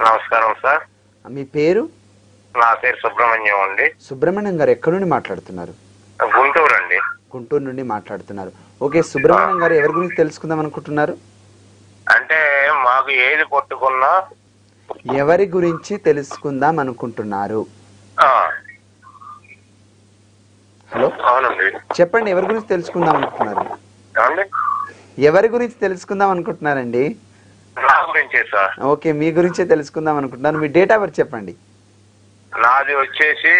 నమస్కారం సార్. మీ పేరు? నా పేరు సుబ్రహ్మణ్యం అండి. సుబ్రహ్మణ్యం గారు ఎక్కడి నుండి మాట్లాడుతున్నారు? గుంటూరు అండి. గుంటూరు నుండి మాట్లాడుతున్నారు. ఓకే సుబ్రహ్మణ్యం గారు ఎవరి గురించి తెలుసుకుందాం అనుకుంటున్నారు? అంటే మాకు ఏది కొట్టుకున్నా ఎవరి గురించి తెలుసుకుందాం అనుకుంటున్నారు? హలో? అవునండి. చెప్పండి ఎవరి గురించి తెలుసుకుందాం అనుకుంటున్నారు? ఎవరి గురించి తెలుసుకుందాం అనుకుంటున్నారండి? గురించే సార్. ఓకే మీ గురించే తెలుసుకుందాం అనుకుంటున్నారు మీ డేట్ ఆఫ్ బర్త్ చెప్పండి. నాది వచ్చేసి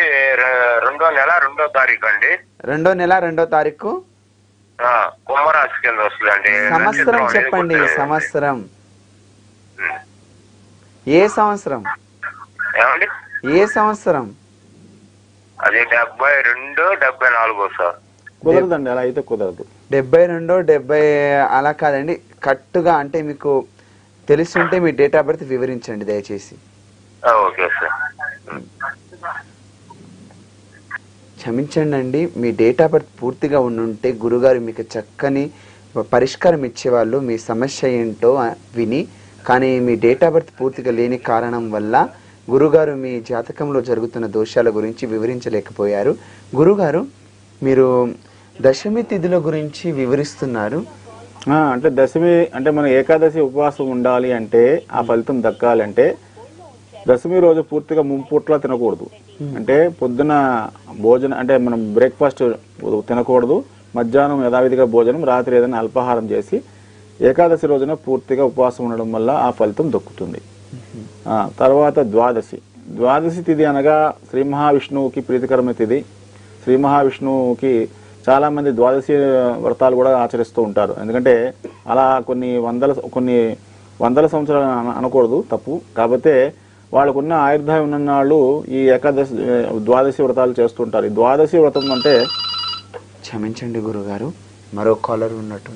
రెండో నెల రెండో తారీఖు అండి. రెండో నెల రెండో తారీఖు? ఆ, కుంభరాశి కింద వస్తుందండి. సంవత్సరం చెప్పండి. సంవత్సరం. ఏ సంవత్సరం? ఏమండి? ఏ సంవత్సరం? అది డెబ్బై రెండు డెబ్బై నాలుగో సార్. కుదరదండి అలా అయితే కుదరదు. డెబ్బై రెండో డెబ్బై అలా కాదండి. కట్టుగా అంటే మీకు తెలిసి ఉంటే మీ డేట్ ఆఫ్ బర్త్ వివరించండి దయచేసి. ఆ, ఓకే సార్. క్షమించండి అండి మీ డేట్ ఆఫ్ బర్త్ పూర్తిగా ఉండుంటే గురుగారు మీకు చక్కని పరిష్కారం ఇచ్చేవాళ్ళు. మీ సమస్య ఏంటో విని కానీ మీ డేట్ ఆఫ్ బర్త్ పూర్తిగా లేని కారణం వల్ల గురుగారు మీ జాతకంలో జరుగుతున్న దోషాల గురించి వివరించలేకపోయారు. గురుగారు మీరు దశమి తిథుల గురించి వివరిస్తున్నారు. అంటే దశమి అంటే మనం ఏకాదశి ఉపవాసం ఉండాలి అంటే ఆ ఫలితం దక్కాలంటే దశమి రోజు పూర్తిగా ముంపుట్లా తినకూడదు. అంటే పొద్దున భోజనం అంటే మనం బ్రేక్ఫాస్ట్ తినకూడదు. మధ్యాహ్నం యథావిధిగా భోజనం రాత్రి ఏదైనా అల్పాహారం చేసి ఏకాదశి రోజున పూర్తిగా ఉపవాసం ఉండడం వల్ల ఆ ఫలితం దక్కుతుంది. తర్వాత ద్వాదశి. ద్వాదశి తిథి అనగా శ్రీ మహావిష్ణువుకి ప్రీతికరమైన తిథి. శ్రీ మహావిష్ణువుకి చాలామంది ద్వాదశి వ్రతాలు కూడా ఆచరిస్తూ ఉంటారు. ఎందుకంటే అలా కొన్ని వందల కొన్ని వందల సంవత్సరాలు అనకూడదు తప్పు. కాకపోతే వాళ్ళకున్న ఆయుర్దాయం ఉన్న వాళ్ళు ఈ ఏకాదశి ద్వాదశి వ్రతాలు చేస్తుంటారు ఈ ద్వాదశి వ్రతం అంటే క్షమించండి గురుగారు మరో కాలర్ ఉన్నట్టు